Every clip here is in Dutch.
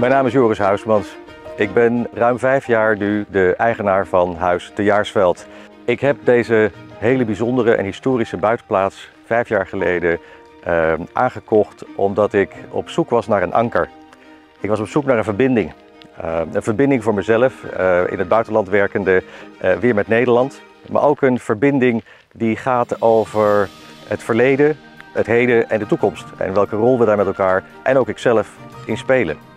Mijn naam is Joris Huismans. Ik ben ruim vijf jaar nu de eigenaar van Huis de Jaarsveld. Ik heb deze hele bijzondere en historische buitenplaats vijf jaar geleden uh, aangekocht omdat ik op zoek was naar een anker. Ik was op zoek naar een verbinding. Uh, een verbinding voor mezelf, uh, in het buitenland werkende, weer met Nederland. Maar ook een verbinding die gaat over het verleden, het heden en de toekomst. En welke rol we daar met elkaar en ook ikzelf in spelen.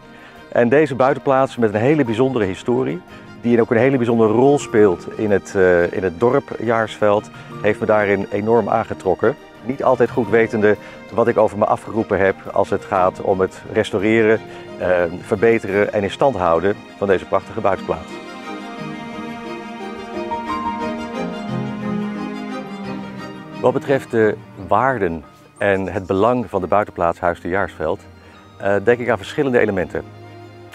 En deze buitenplaats met een hele bijzondere historie, die ook een hele bijzondere rol speelt in het, uh, in het dorp Jaarsveld, heeft me daarin enorm aangetrokken. Niet altijd goed wetende wat ik over me afgeroepen heb als het gaat om het restaureren, uh, verbeteren en in stand houden van deze prachtige buitenplaats. Wat betreft de waarden en het belang van de buitenplaats Huis de Jaarsveld, uh, denk ik aan verschillende elementen.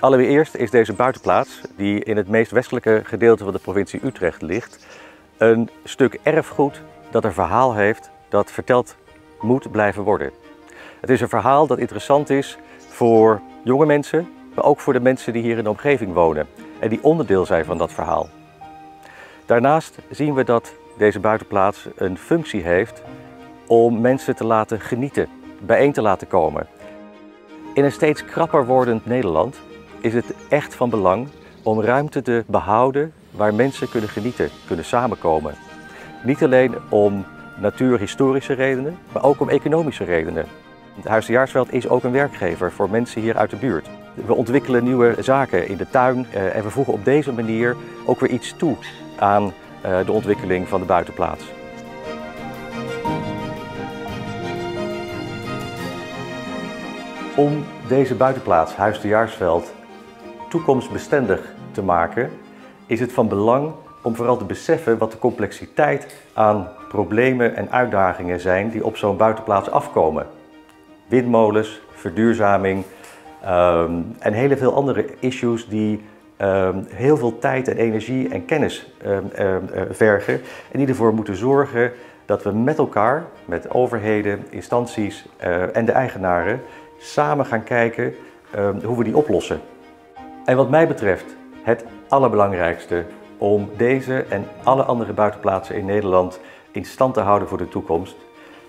Allereerst is deze buitenplaats, die in het meest westelijke gedeelte van de provincie Utrecht ligt, een stuk erfgoed dat een verhaal heeft dat verteld moet blijven worden. Het is een verhaal dat interessant is voor jonge mensen, maar ook voor de mensen die hier in de omgeving wonen en die onderdeel zijn van dat verhaal. Daarnaast zien we dat deze buitenplaats een functie heeft om mensen te laten genieten, bijeen te laten komen. In een steeds krapper wordend Nederland is het echt van belang om ruimte te behouden waar mensen kunnen genieten, kunnen samenkomen. Niet alleen om natuurhistorische redenen, maar ook om economische redenen. Het Huis de Jaarsveld is ook een werkgever voor mensen hier uit de buurt. We ontwikkelen nieuwe zaken in de tuin eh, en we voegen op deze manier ook weer iets toe aan eh, de ontwikkeling van de buitenplaats. Om deze buitenplaats, Huis de Jaarsveld, toekomstbestendig te maken, is het van belang om vooral te beseffen wat de complexiteit aan problemen en uitdagingen zijn die op zo'n buitenplaats afkomen. Windmolens, verduurzaming um, en heel veel andere issues die um, heel veel tijd en energie en kennis um, vergen en die ervoor moeten zorgen dat we met elkaar, met overheden, instanties uh, en de eigenaren, samen gaan kijken hoe we die oplossen. En wat mij betreft het allerbelangrijkste om deze en alle andere buitenplaatsen in Nederland in stand te houden voor de toekomst,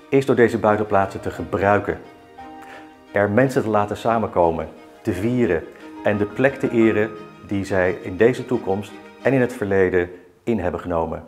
is door deze buitenplaatsen te gebruiken. Er mensen te laten samenkomen, te vieren en de plek te eren die zij in deze toekomst en in het verleden in hebben genomen.